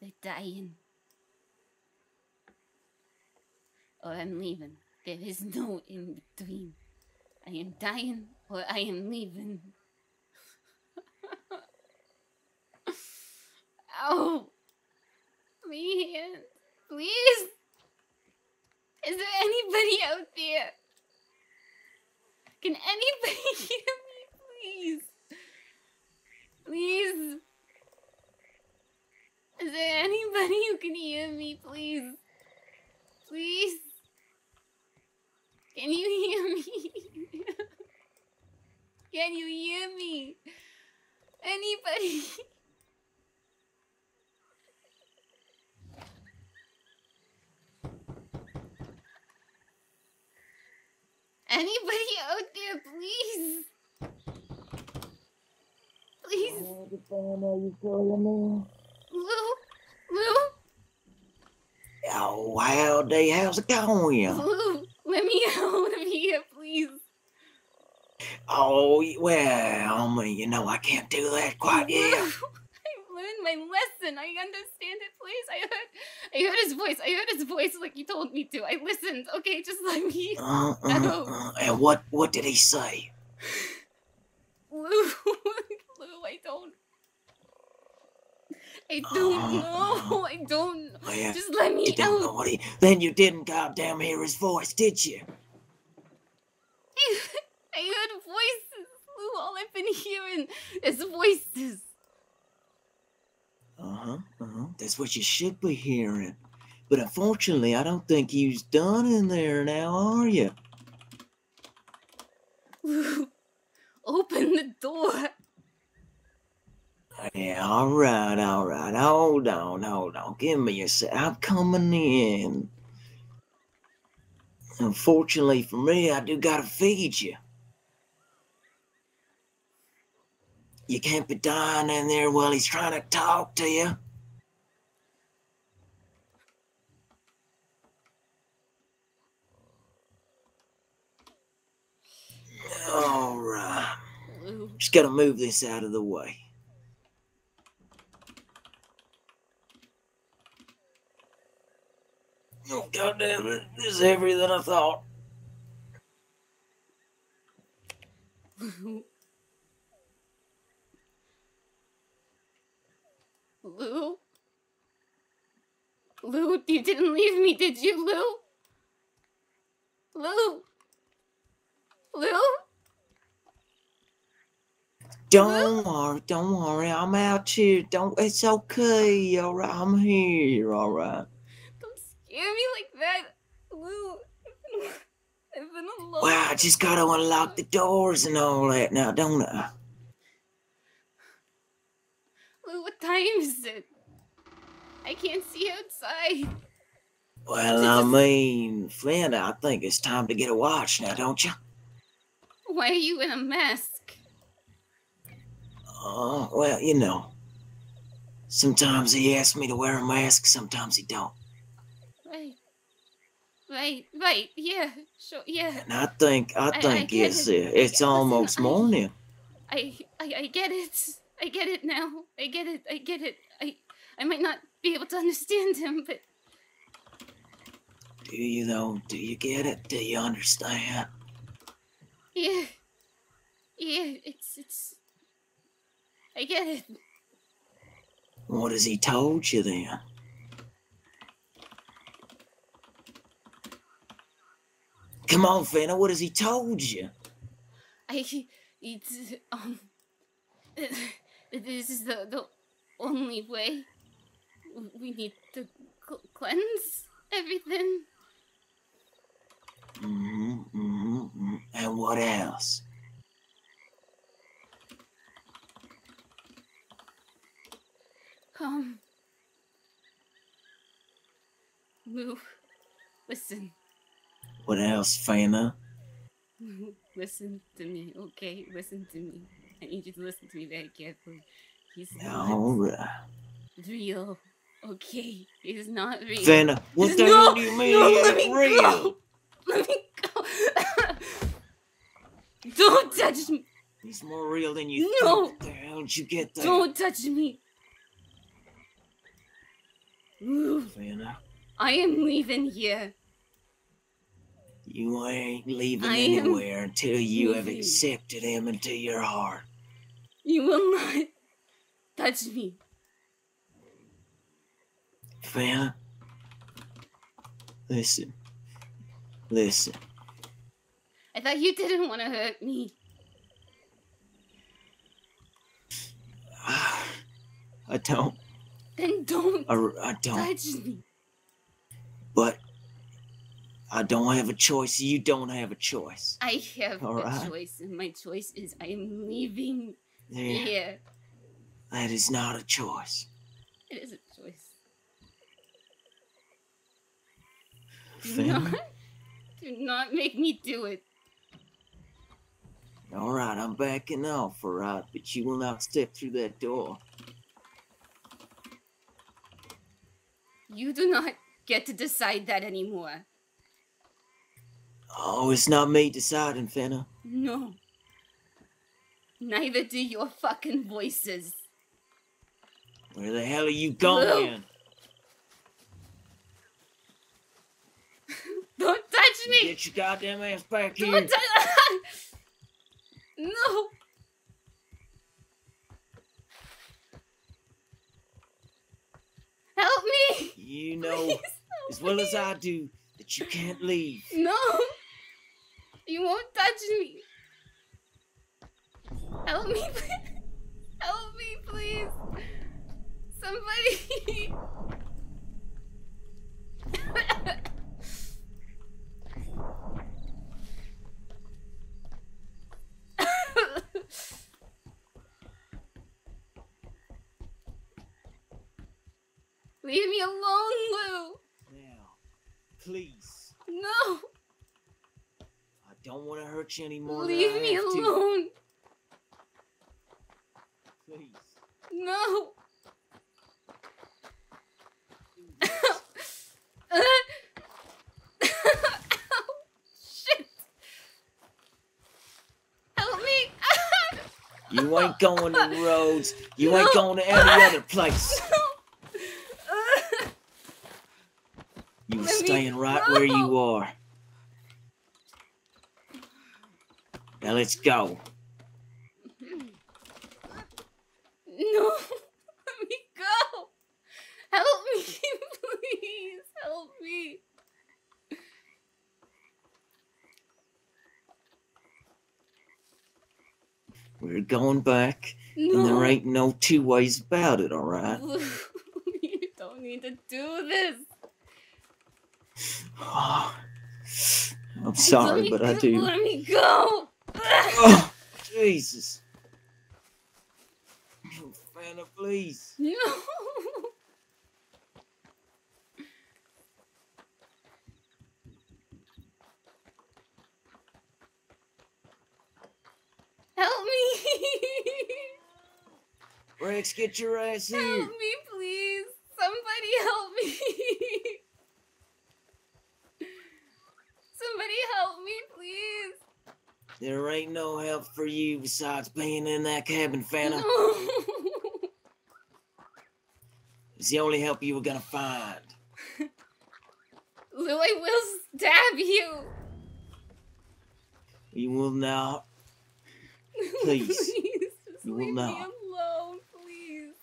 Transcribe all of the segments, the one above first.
either dying or I'm leaving. There is no in between. I am dying or I am leaving. Ow! My hand. Please! Is there anybody out there? Can anybody hear me, please? Please? Is there anybody who can hear me, please? Please? Can you hear me? can you hear me? Anybody? Anybody out there, please? Please? Lou? Lou? Oh, howdy, how's it going? Lou? Let me out of here, please. Oh, well, mean, you know, I can't do that quite yet. I learned my lesson. I understand it, please. I heard I heard his voice. I heard his voice like you told me to. I listened. Okay, just let me Uh, uh, uh, and what, what did he say? Lou, Lou, I don't. I don't know. I don't. Oh, yeah, Just let me you know out. what he, then you didn't goddamn hear his voice, did you? I heard voices. Lou, all I've been hearing is voices. Uh-huh, uh-huh, that's what you should be hearing. But unfortunately, I don't think you's done in there now, are you? Lou, open the door. Yeah, all right, all right. Hold on, hold on. Give me a sec. I'm coming in. Unfortunately for me, I do gotta feed you. You can't be dying in there while he's trying to talk to you. All right. Just gotta move this out of the way. Oh, God damn it. This is heavier than I thought. Lou. Lou? Lou, you didn't leave me, did you, Lou? Lou? Lou? Don't worry, don't worry. I'm out here. Don't. It's okay. All right, I'm here. All right. Scare me like that. Lou, I've been, I've been alone. Well, I just gotta unlock the doors and all that now, don't I? Lou, what time is it? I can't see outside. Well, I mean, Flynn, I think it's time to get a watch now, don't you? Why are you in a mask? Oh, well, you know. Sometimes he asks me to wear a mask, sometimes he don't. Right. Right, yeah, sure, yeah. And I think, I I think get it's, it. uh, it's Listen, almost I- morning. I, I I get it. I get it now. I get it. I get it. I I might not be able to understand him, but Do you though? Do you get it? Do you understand? yeah. Yeah, it's it's I get it. What has he told you then? Come on, Fenna, what has he told you? I it's um this is the the only way. We need to cl- cleanse everything. Mm-hmm, mm-hmm, mm And what else? Um Lou, listen. What else, Fenna? Listen to me, okay? Listen to me. I need you to listen to me very carefully. He's right. real, okay? He's not real. Fenna, what the no, hell do you mean no, let me real? Go. Let me go. Don't touch me. He's more real than you No. think. What the hell did you get there? Don't touch me. Fenna, I am leaving here. You ain't leaving I am anywhere until you have accepted him into your heart. You will not touch me. Fenna, listen. Listen. I thought you didn't want to hurt me. I don't. Then don't I, I don't. touch me. But I don't have a choice. You don't have a choice. I have All a right. choice, and my choice is I am leaving There, here. that is not a choice. It is a choice. Do not, do not make me do it. all right, I'm backing off, all right, but you will not step through that door. You do not get to decide that anymore. Oh, it's not me deciding, Fenna. No. Neither do your fucking voices. Where the hell are you going? Don't touch me! Get your goddamn ass back here. Don't touch No! Help me! You know Please, as well as. I do that you can't leave. No! You won't touch me! Help me, please! Help me, please! Somebody! Leave me alone, Lou! Now, please. No! I don't want to hurt you anymore. Leave me have to. alone! Please. No! Shit! Help me! You ain't going to Rhodes. You ain't going to any other place. No. You were Let staying right where you are. Now let's go. No! Let me go! Help me, please! Help me! We're going back, No! and there ain't no two ways about it, alright? you don't need to do this! Oh, I'm sorry, but I do. Let me go! Oh, Jesus. Oh, Fenna, please. No! Help me! Rex, get your ass here. help me, please! Somebody help me! Somebody help me, please! There ain't no help for you besides being in that cabin, Fenna. It's the only help you were gonna find. Lou, I will stab you! You will not. Please. please, just You will leave me alone, please.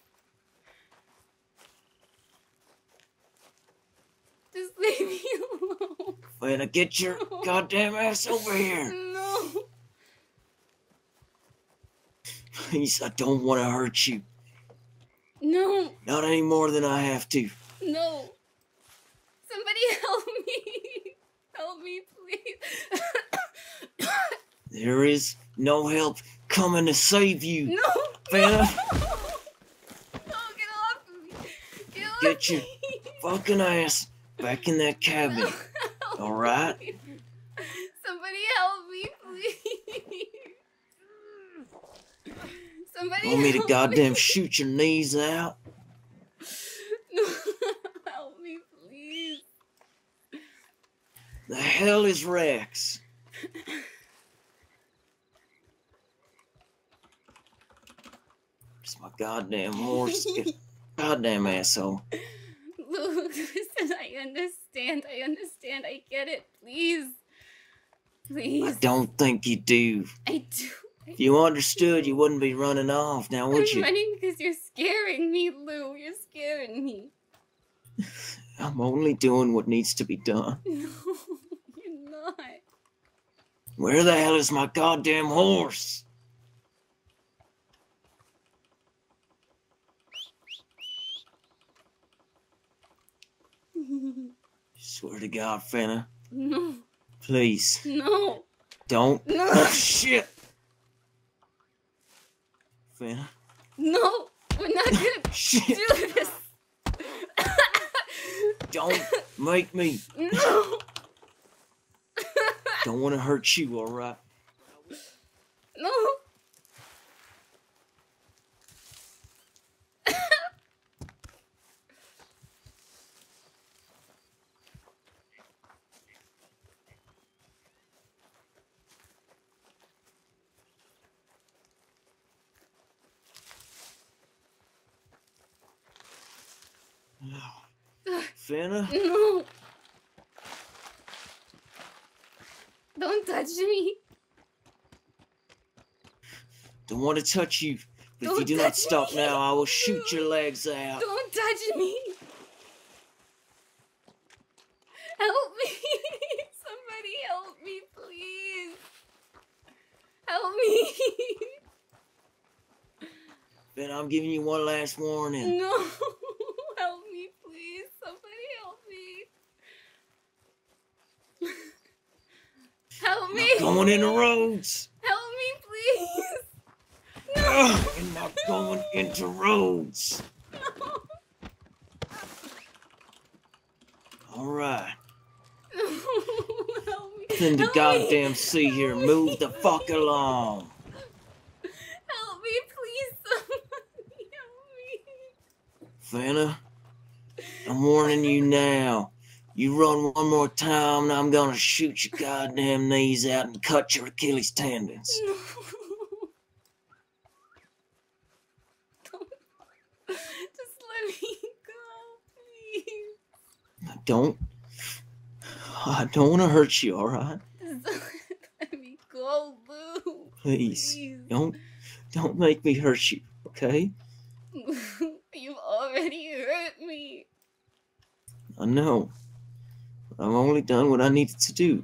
Just leave me alone. Fenna, get your goddamn ass over here. No. Please, I don't want to hurt you. No. Not any more than I have to. No. Somebody help me. Help me, please. There is no help coming to save you. no. Fenna, No, get off of me. Get off Get your- me. fucking ass back in that cabin. No, All right? me. Somebody help me, please. Somebody Want me to goddamn me. shoot your knees out? No, help me, please. The hell is Rex? It's my goddamn horse. goddamn asshole. i understand. I understand. I get it. Please. Please. I don't think you do. I do. If you understood, you wouldn't be running off now, would I'm you? running because you're scaring me, Lou. You're scaring me. I'm only doing what needs to be done. No, you're not. Where the hell is my goddamn horse? Swear to God, Fenna, No, please no, don't. No. Oh shit, No. We're not gonna shit! do this. Don't make me. no, Don't want to hurt you, all right? no. Fenna, No. Don't touch me. don't want to touch you. But if you do not stop me. now, I will shoot your legs out. Don't touch me. Help me. Somebody help me, please. Help me. Fenna, I'm giving you one last warning. No. Help me, please. Somebody help me. Help me. Not going in the roads. Help me, please. Ugh, I'm not going into Rhodes. No. All right. No. Help me. Then the Help goddamn me. sea here. Help Move the fuck along. Help me, please. Somebody help me. Fenna, I'm warning you now. You run one more time, and I'm gonna shoot your goddamn knees out and cut your Achilles tendons. No. Just let me go, please. I don't. I don't want to hurt you, all right? Let me go, Lou. Please, Please. don't, don't make me hurt you, okay? You've already hurt me. I know. I've only done what I needed to do.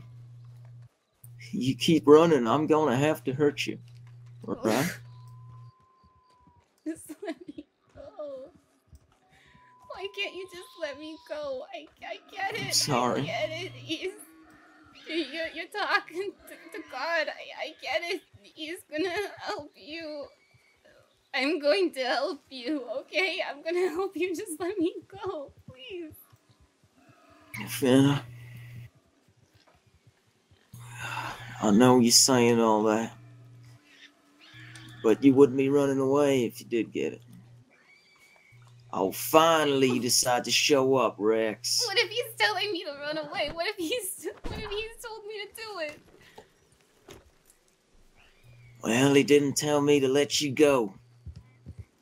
You keep running, I'm gonna have to hurt you. Alright? Just let me go. Why can't you just let me go? I, I get it. sorry. I get it. He's, you're, you're talking to, to God. I, I get it. He's gonna help you. I'm going to help you, okay? I'm gonna help you. Just let me go, please. I know you're saying all that. But you wouldn't be running away if you did get it. Oh, finally you decide to show up, Rex. What if he's telling me to run away? What if he's what if he's told me to do it? Well, he didn't tell me to let you go.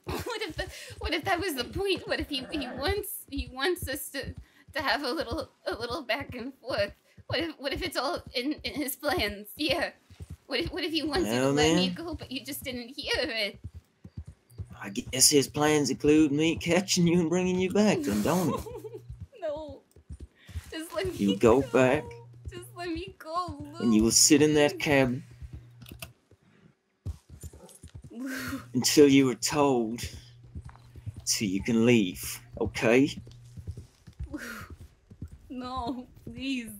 What if the, what if that was the point? What if he, he wants he wants us to to have a little a little back and forth? What if what if it's all in, in his plans? Yeah. What if what if he wants you to Well, let me go, but you just didn't hear it? I guess his plans include me catching you and bringing you back, then, don't it? no. Just let me You go back. Just let me go, Lou. And you will sit in that cabin until you are told so you can leave, okay? No, please.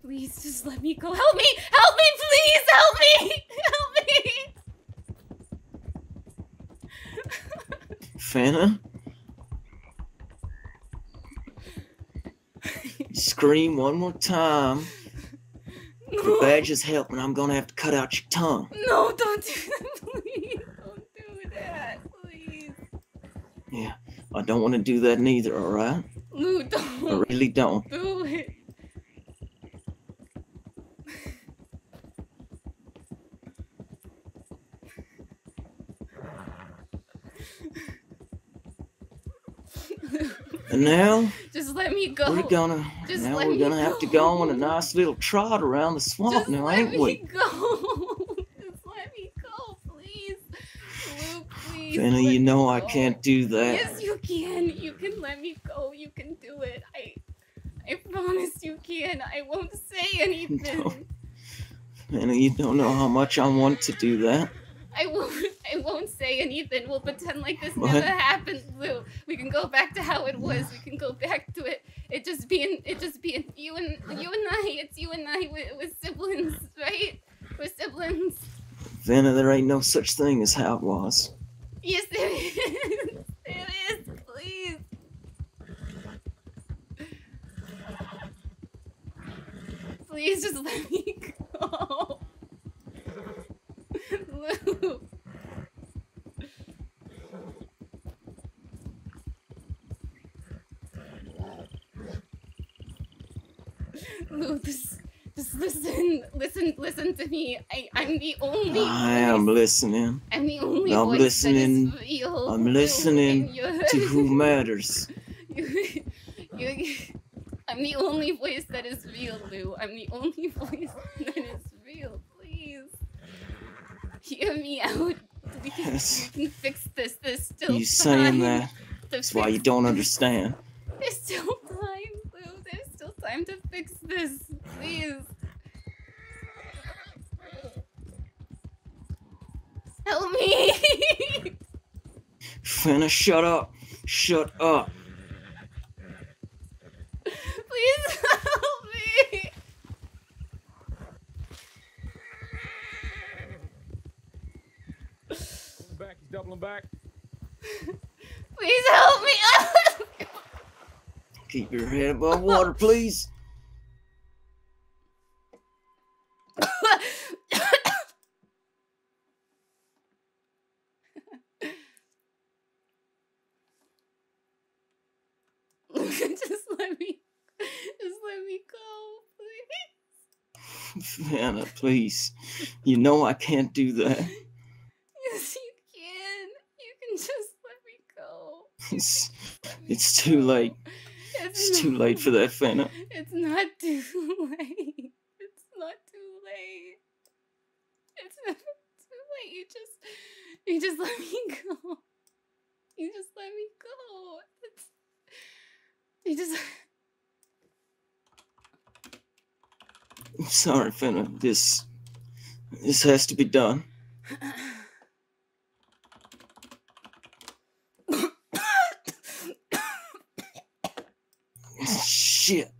Please just let me go. Help me! Help me, please! Help me! Help me! Fenna? Scream one more time no, Badger's help, and I'm gonna have to cut out your tongue. no, don't do that, please. Don't do that, please. Yeah, I don't want to do that neither, alright? Lou, I don't I really don't. do it. And now Just let me go. we're gonna Just now let we're gonna have to go on a nice little trot around the swamp Just now, let ain't me we? go. Just let me go, please. Luke, please. Fenna, let you me know I can't do that. Yes, you can. You can let me go. You can do it. I, I promise you can. I won't say anything. No. Fenna, you don't know how much I want to do that. I won't. I won't say anything. We'll pretend like this What? never happened, Lou. We can go back to how it was. We can go back to it. It just being. It just being you and you and I. It's you and I. We're, we're siblings, right? We're siblings. Fenna, there ain't no such thing as how it was. Yes, there is. Please. Please just let me go. Lou. Lou, just, just listen, listen, listen to me. I, I'm the only. I am listening I'm the only I'm voice listening- that is real. I'm listening to who matters. you, you, I'm the only voice that is real, Lou. I'm the only voice that is real. Please, hear me out. We can, Yes. we can fix this. There's still You saying that? That's why you don't understand. Fenna, shut up. Shut up. Please help me! Back, he's doubling back. Please help me! Keep your head above water, please. just let me, just let me go, please. Fenna, please. You know I can't do that. Yes, you can. You can just let me go. It's, it's too late. It's too late for that, Fenna. It's not too late. It's not too late. It's not too late. You just, you just let me go. You just let me go. It's, you just. I'm sorry, Fenna. This, this has to be done. Shit.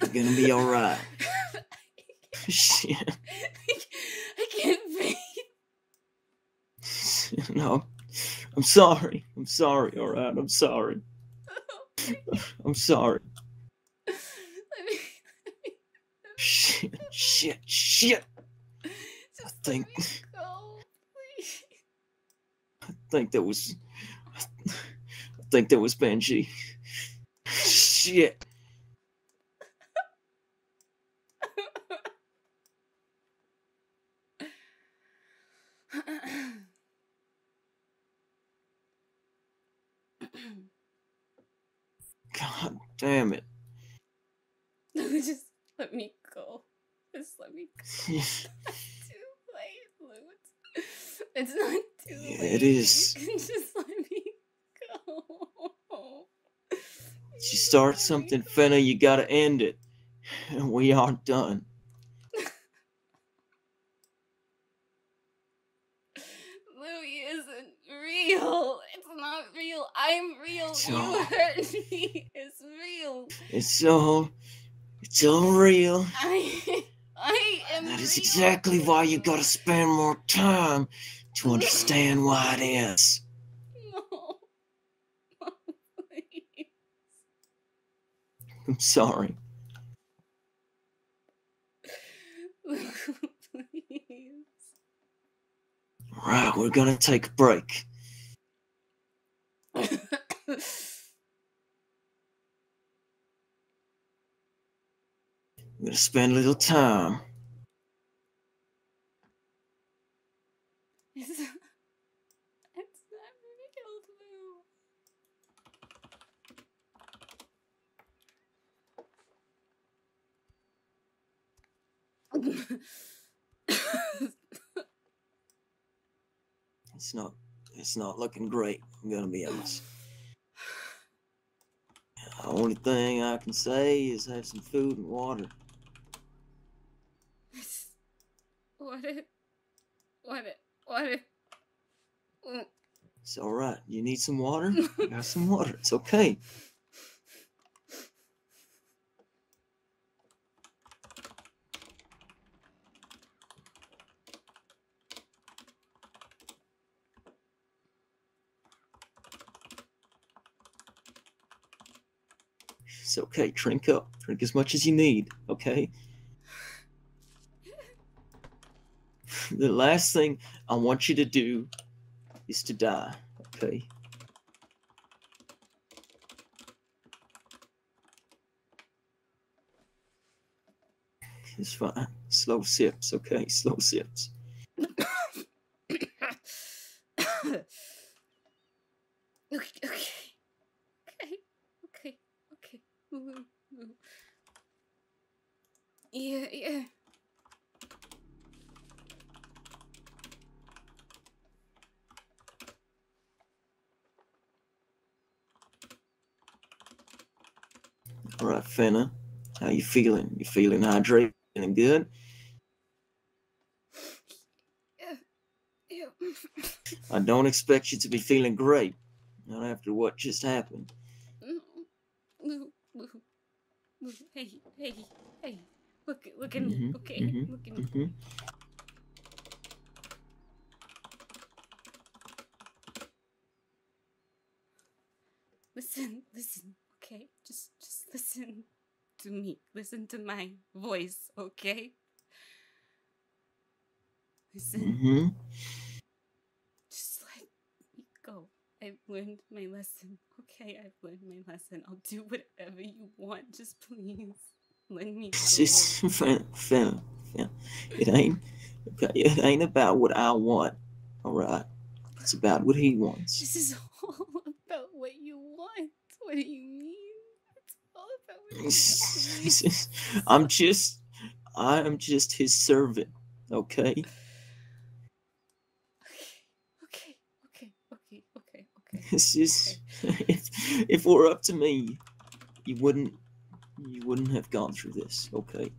You're gonna be alright. Shit. I can't breathe. No. I'm sorry. I'm sorry, alright? I'm sorry. I'm sorry. Shit, shit, shit. just think- let go. I think that was. I think that was Benji. Shit. God damn it. just let me go. Just let me go. It's too late, Lou. It's, it's not too Yeah, late. it is. You can just let me go. You start something, Fenna, you gotta end it. And we aren't done. Louis isn't real. It's not real. I'm real. So- You hurt me. It's real. It's all. It's all real. I. I am. That is exactly why you gotta spend more time to understand why it is. No. No, please. I'm sorry. please. Right, we're gonna take a break. We're gonna spend a little time. It's, it's not real, It's not it's not looking great, I'm gonna be honest. The only thing I can say is have some food and water. what if? What if? What if? Mm, It's alright. You need some water? I got some water. It's okay. Okay. Drink up. Drink as much as you need. Okay. The last thing I want you to do is to die. Okay. It's fine. Slow sips. Okay. Slow sips. okay, okay, okay, okay. Ooh, ooh. Yeah, yeah. All right, Fenna. How you feeling? You feeling hydrated and good? Yeah. I don't expect you to be feeling great. Not after what just happened. Hey, hey, hey. Look, look at me, Mhm, okay? mhm, Look at me. hmm Listen, listen, okay? Just, just listen to me. Listen to my voice, okay? Listen, hmm just let me go. I've learned my lesson, okay? I've learned my lesson. I'll do whatever you want. Just please let me go. It's just Fenna, Fenna, Fenna. It ain't okay. It ain't about what I want. All right. It's about what he wants. This is all about what you want. What do you mean? It's all about what you want. I'm just, I am just his servant. Okay. Okay, okay, okay, okay, okay. It's just, if if it were up to me, you wouldn't, you wouldn't have gone through this. Okay.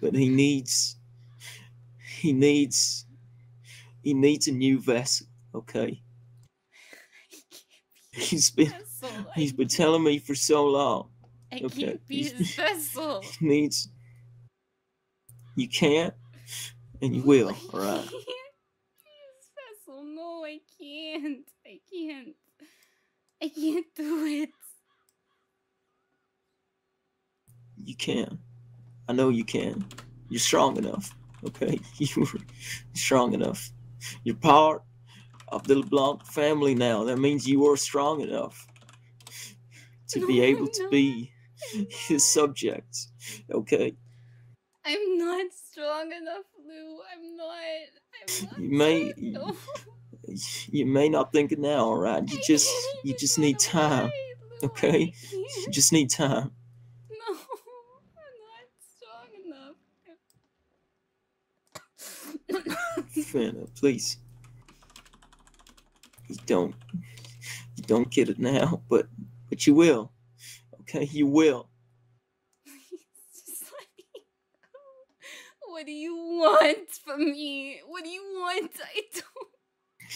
But he needs, he needs, he needs a new vessel. Okay. He's been... He's been telling me for so long. I okay, can't be he's- his vessel. He needs. You can't, and you will. All I right. can't be his vessel. No, I can't. I can't. I can't do it. You can. I know you can. You're strong enough. Okay, you're strong enough. You're part of the LeBlanc family now. That means you are strong enough to be able I'm to not. be his subject. Okay, I'm not strong enough, Lou. I'm not. I'm not. You may- enough. you may not think it now. All right, you just you just need time. okay? You just need time. No, I'm not Finn, please. You don't you don't get it now, but but you will. Okay, you will. Please, just let me go. What do you want from me? What do you want? I don't.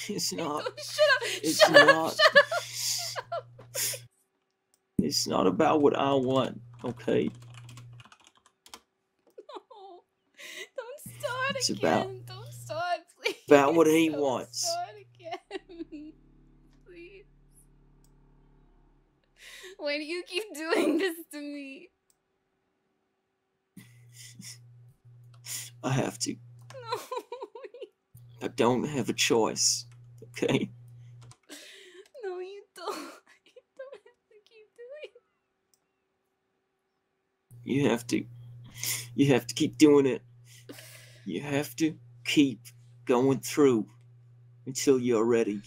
It's not don't shut up! it's shut not up! Shut up! Shut up! it's not about what I want, okay? No! Don't start It's again! about- don't start, please! about what he Don't wants. Start again, please. Why do you keep doing oh. this to me? I have to. No! I don't have a choice. Okay? No, you don't. You don't have to keep doing You have to you have to keep doing it. You have to keep going through until you're ready.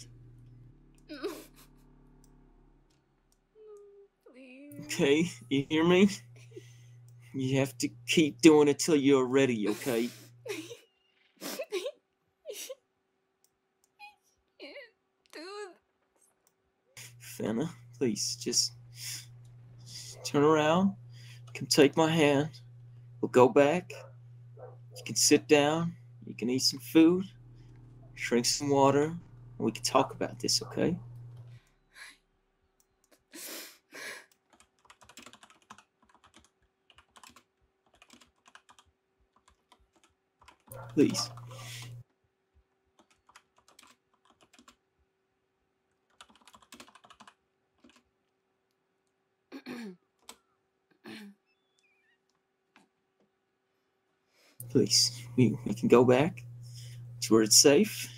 Okay? You hear me? You have to keep doing it till you're ready, okay? Fenna, please just turn around. Come take my hand. We'll go back. You can sit down. You can eat some food. Drink some water. And we can talk about this, okay? Please. Please. We, we can go back to where it's safe.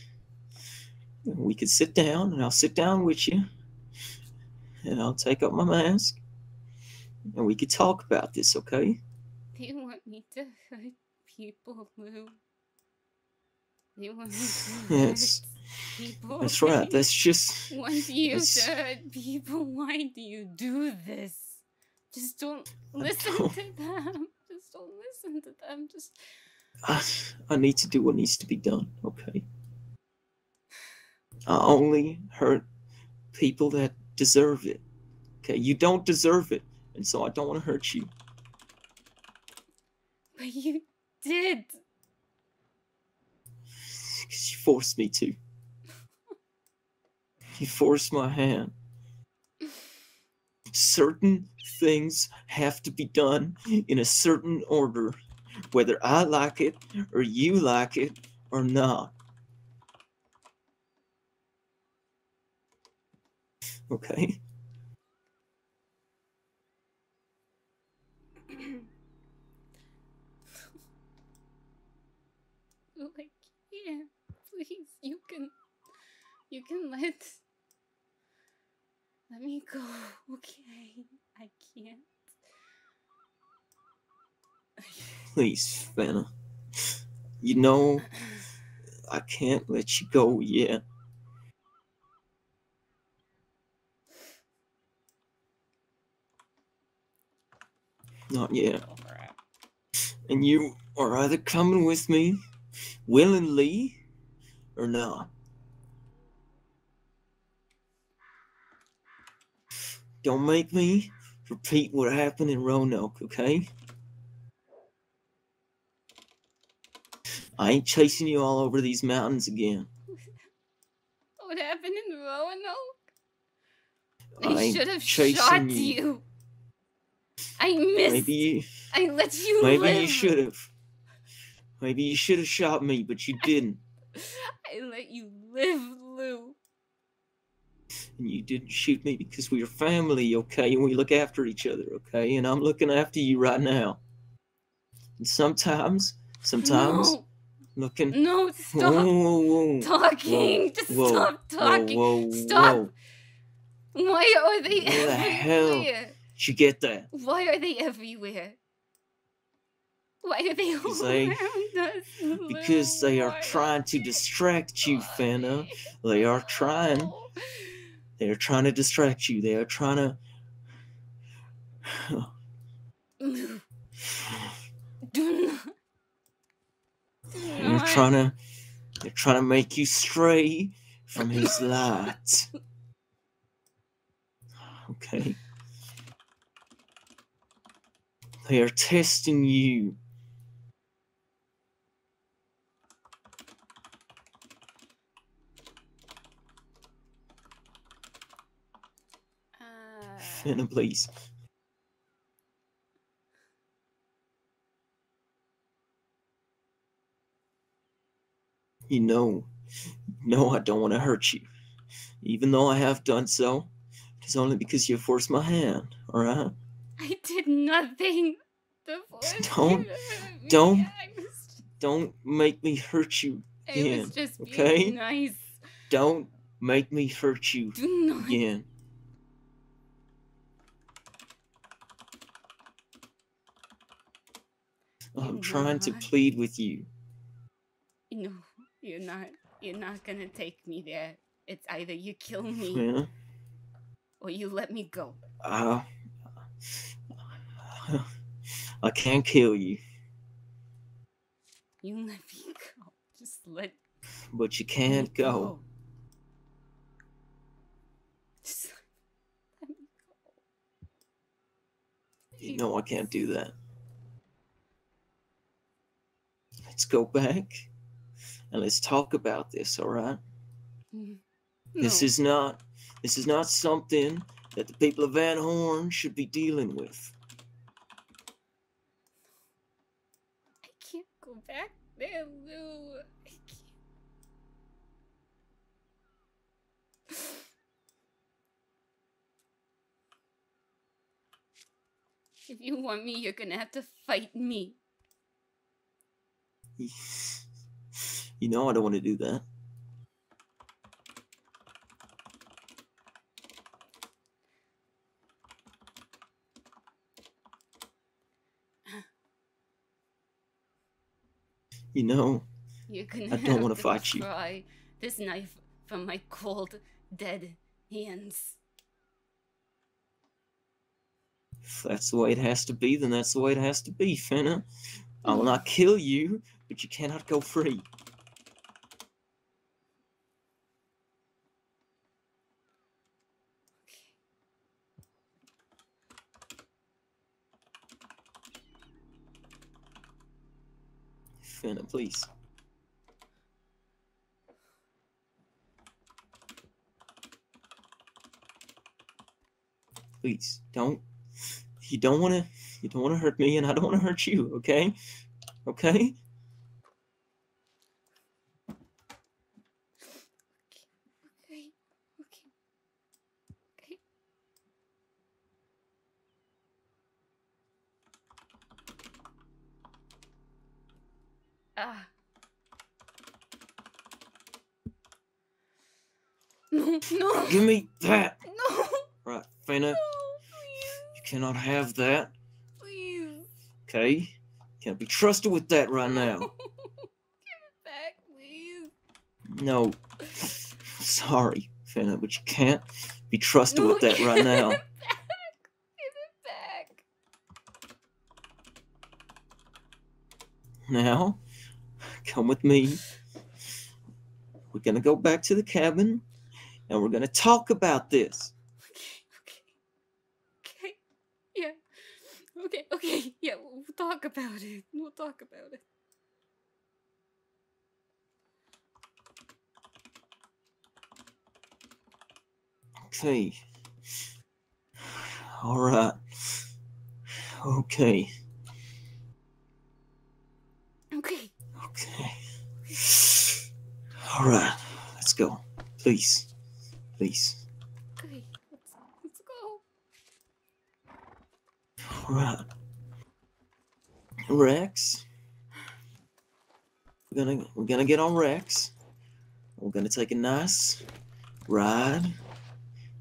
And we can sit down, and I'll sit down with you. And I'll take up my mask. And we can talk about this, okay? do you want me to hurt people, Lou? You want me to Yes. hurt people? That's right. That's just. want you to hurt people. Why do you do this? Just don't listen don't- to them. Listen to them. Just I, I need to do what needs to be done, okay? I only hurt people that deserve it. Okay, you don't deserve it, and so I don't want to hurt you. but you did. Because you forced me to. You forced my hand. Certain things have to be done in a certain order, whether I like it or you like it or not. Okay? like yeah, please. You can. You can let. Let me go. Okay. I can't. Please, Fenna. You know, I can't let you go yet. Not yet. And you are either coming with me willingly or not. Don't make me repeat what happened in Roanoke, okay? I ain't chasing you all over these mountains again. What happened in Roanoke? I I should have shot you. you. I missed. Maybe you, I let you live. maybe live. you should have. Maybe you should have shot me, but you didn't. I let you live, Lou. And you didn't shoot me because we are family, okay? And we look after each other, okay? And I'm looking after you right now. And sometimes, sometimes, No, looking. no, Whoa, stop whoa, whoa, talking. Just whoa, stop talking. Whoa, whoa, Stop. whoa. Why are they Where the hell- everywhere? Did you get that? Why are they everywhere? Why are they all Because they- around us? Because they are trying to distract you, Fenna. They are trying. They are trying to distract you. They are trying to. Lou, do not. Do They're trying to. They're trying to make you stray from his light. Okay. They are testing you. Fenna, please. You know, you know I don't want to hurt you. Even though I have done so, it's only because you forced my hand, alright? I did nothing. Don't- don't Don't make me hurt you again. was just being okay? nice. Don't make me hurt you Do not. again. I'm You trying to plead with you. No, you're not. You're not gonna take me there. It's either you kill me Fenna. or you let me go. Uh, I can't kill you, You let me go. Just let but you can't go. Just let me go. You know I can't do that. Let's go back and let's talk about this, all right? Mm. This is not this is not something that the people of Van Horn should be dealing with. I can't go back there, Lou. I can't. If you want me, you're gonna have to fight me. You know I don't want to do that. You know, You're gonna I don't wanna to fight you. This knife from my cold, dead hands. if that's the way it has to be, then that's the way it has to be, Fenna. I will mm. not kill you, but you cannot go free. Fenna, please. Please, don't. You don't want to. You don't want to hurt me, and I don't want to hurt you. Okay? Okay? Okay, okay, okay. Ah. No, no, Give me that. no, Right, Fenna. no, You cannot have that. please, Okay? Can't be trusted with that right now. Give it back, please. No. Sorry, Fenna, but you can't be trusted with that right now. it back. Give it back. Now, come with me. We're gonna go back to the cabin and we're gonna talk about this. Okay, okay, okay. Yeah. Okay, okay. Yeah, we'll talk about it. We'll talk about it. Okay. Alright. Okay. Okay. Okay. Alright. Let's go. Please. Please. Okay. Let's let's go. Alright. Rex. We're gonna we're gonna get on Rex. We're gonna take a nice ride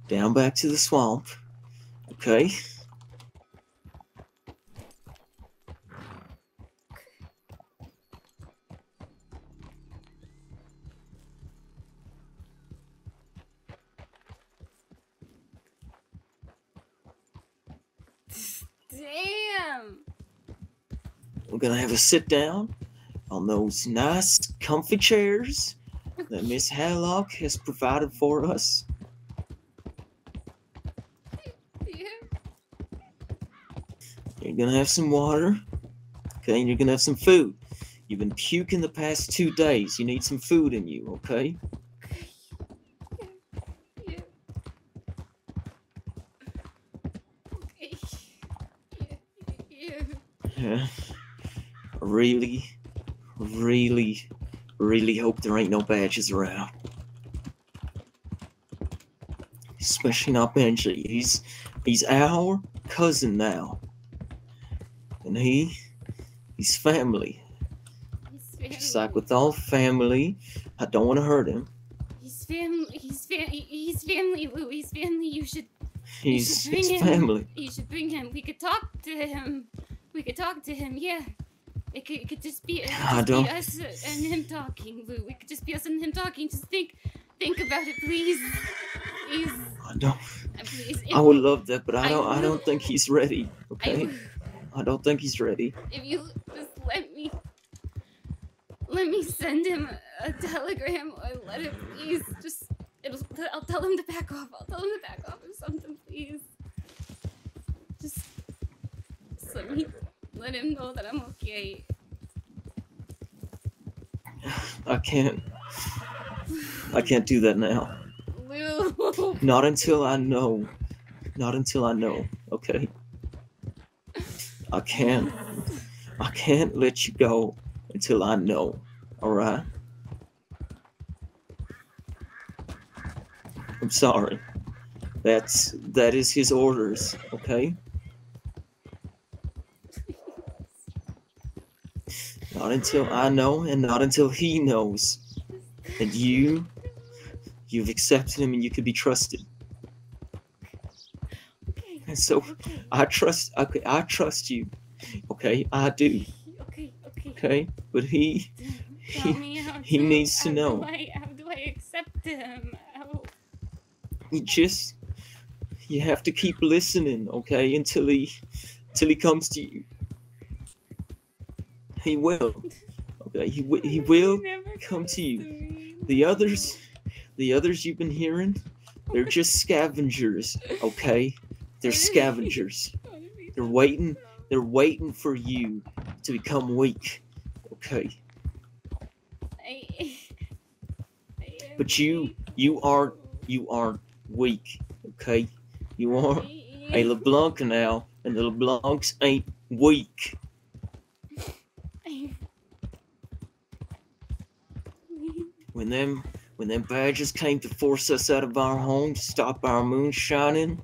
down back to the swamp. Okay? A sit down on those nice comfy chairs that Miss Hadlock has provided for us. You're gonna have some water. Okay, and you're gonna have some food. You've been puking the past two days. You need some food in you, okay? Yeah. Okay. Yeah. Yeah. Yeah. I really, really, really hope there ain't no badges around. Especially not Benji. He's he's our cousin now. And he he's family. He's Just like with all family, I don't want to hurt him. He's family. He's fam. He's family, Lou. He's family. You should. He's you should bring him. family. You should bring him. We could talk to him. We could talk to him. Yeah. It could, it could just be, could I just don't- be us and him talking, Lou. It could just be us and him talking. Just think, think about it, please, please, I don't uh, please. I would love that, but I I don't I will- don't think he's ready. Okay? will, I don't think he's ready. If you just let me, let me send him a telegram or let letter, please. Just, it'll, I'll tell him to back off. I'll tell him to back off or something, please. Just, just let me, let him know that I'm okay. I can't. I can't do that now. Lou. Not until I know. Not until I know. Okay. I can't. I can't let you go until I know. All right. I'm sorry. That's that is his orders. Okay. Not until I know, and not until he knows that you, you've accepted him, and you can be trusted. Okay. And so Okay. I trust. Okay, I trust you. Okay, I do. Okay. Okay. Okay, but he, Tell he, he needs to know. I, how do I accept him? How, you just, you have to keep listening. Okay, until he, until he comes to you. He will. Okay, he he will come to you. The others, the others you've been hearing, they're just scavengers. Okay, they're scavengers. What if he They're waiting. They're waiting for you to become weak. Okay, I, I am But you- you aren't. You aren't weak. Okay, you are a LeBlanc now, and the LeBlancs ain't weak. When them when them badgers came to force us out of our home to stop our moonshining,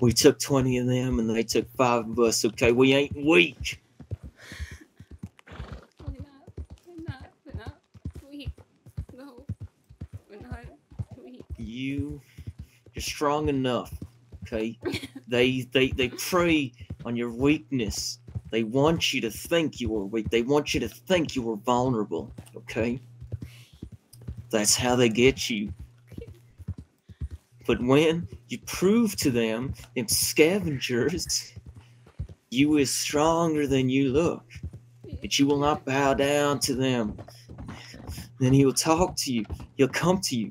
we took twenty of them, and they took five of us. Okay, we ain't weak. We're not. We're not. We're not weak. No. We're not weak. You, you're strong enough. Okay, they they they prey on your weakness. They want you to think you are weak. They want you to think you are vulnerable. Okay, that's how they get you. But when you prove to them, them scavengers, you is stronger than you look. That you will not bow down to them. Then he will talk to you. He'll come to you.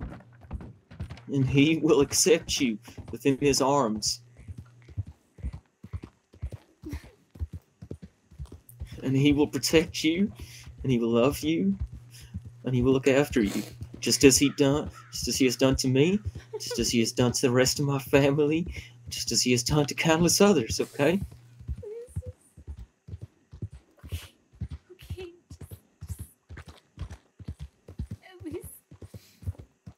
And he will accept you within his arms. And he will protect you, and he will love you, and he will look after you. Just as he done just as he has done to me, just as he has done to the rest of my family, just as he has done to countless others, okay? Okay, just, just at least,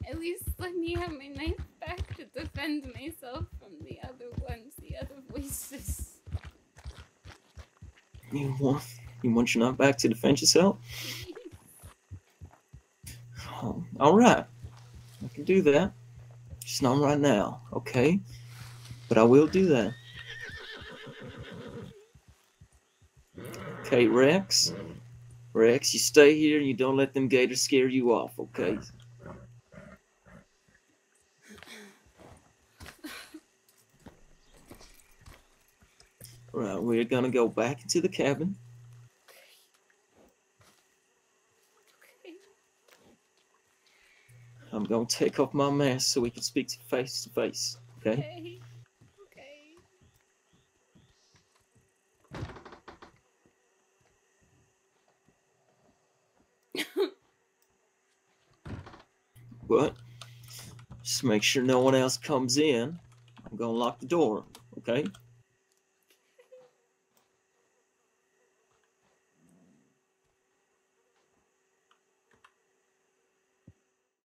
at least let me have my knife back to defend myself from the other ones, the other voices. You want you want your knife back to defend yourself? Oh, all right, I can do that. Just not right now, okay? But I will do that. Okay, Rex. Rex, you stay here and you don't let them gators scare you off, okay? Right, we're gonna go back into the cabin. Okay. I'm gonna take off my mask so we can speak to face to face, okay? Okay. Okay. But just make sure no one else comes in. I'm gonna lock the door, okay?